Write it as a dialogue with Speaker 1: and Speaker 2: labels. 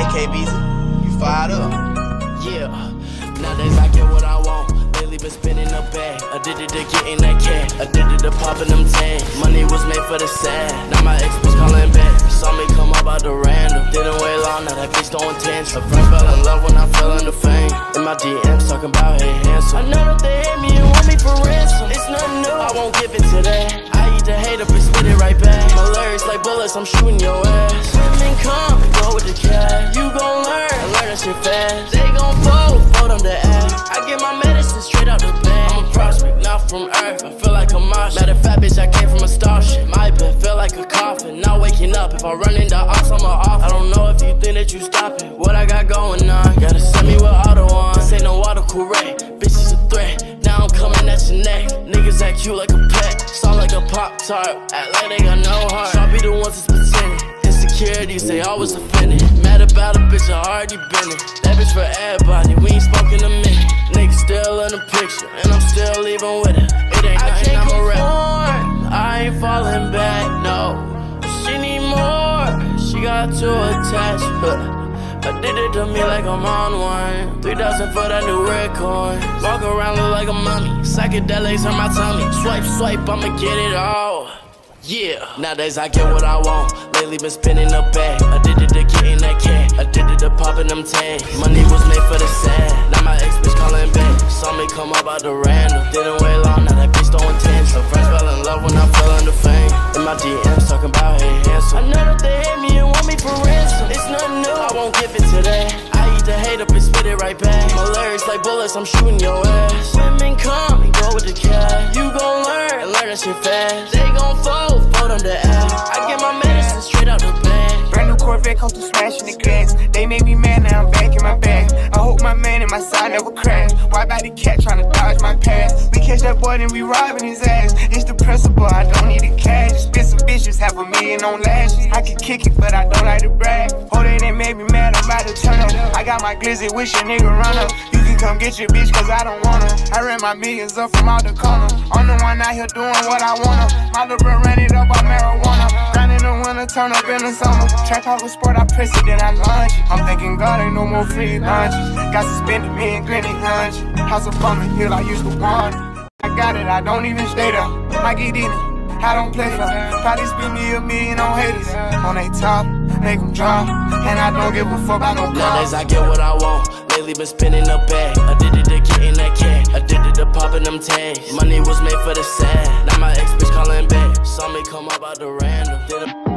Speaker 1: AKBs, you fired up.
Speaker 2: Yeah, Now that I get what I want. Lately been spinning a bag. Addicted to getting that cat. Addicted to popping them tags. Money was made for the sad. Now my ex was calling back. Saw me come up out the random. Didn't wait long, now that bitch throwing intense. A friend fell in love when I fell into fame. In my DMs talking about hate. My like bullets, I'm shooting your ass. Women come go with the cash. You gon' learn, and learn that shit fast. They gon' fold, fold them the ass. I get my medicine straight out the bag. I'm a prospect, not from Earth. I feel like a Martian. Matter of fact, bitch, I came from a starship. My bed feel like a coffin. Not waking up. If I run into ops, I'm a off. I don't know if you think that you stop it. What I got going on? Gotta send me with the ones. This ain't no auto correct. Bitch is a threat. Now I'm coming at your neck. Niggas act cute like a pet. Sound like a pop tart. Act like they got no heart. Try be the ones that's pretending. Insecurities, they always offended. Mad about a bitch, I already been it. That bitch for everybody, we ain't spoken a minute. Niggas still in the picture, and I'm still leaving with it. It ain't nothing, I'm a rap. I ain't falling back, no. She need more, she got too attached. Huh. Addicted to me like I'm on one. 3,000 for that new red coin. Walk around look like a mummy. Psychedelics on my tummy. Swipe, swipe, I'ma get it all. Yeah. Nowadays I get what I want. Lately been spending a bag. Addicted to getting that cash. Addicted to popping them tags. Money was made for the sad. Now my ex bitch calling back. Saw me come up out the random. Didn't wait long, now that bitch throwing tantrum. Friends fell in love when I fell the fame. In my DMs My lyrics like bullets, I'm shooting your ass. Women come and go with the cash. You gon' learn and learn that shit fast. They gon' fold, fold on the ass. I get my medicine straight out the bag.
Speaker 3: Brand new Corvette come through smashing the glass. They made me mad, now I'm back in my bag. I hope my man and my side never crash. Why body cat tryna dodge my path? Catch that boy, then we robbing his ass. It's the principle, I don't need the cash. Spit some bitches, have a million on lashes. I can kick it, but I don't like to brag. Hold it, they made me mad, I'm about to turn up. I got my glizzy, wish a nigga run up. You can come get your bitch, cause I don't wanna. I ran my millions up from out the corner. I'm the one out here doing what I wanna. My little bro ran it up on marijuana. Grind in the winter, turn up in the summer. Track off a sport, I press it, then I launch it. I'm thinking God ain't no more free lunches. Got suspended, me and Granny hunch. House of fun, hill I used to want. I got it, I don't even stay there. I get in it. I don't play for Probably spend me a million on haters On they top, make them drop And I don't give a fuck about no
Speaker 2: Nowadays I get what I want. Lately been spending a bag. Addicted to getting that cash. Addicted to popping them tags. Money was made for the sad. Now my ex bitch calling back. Saw me come up out the random.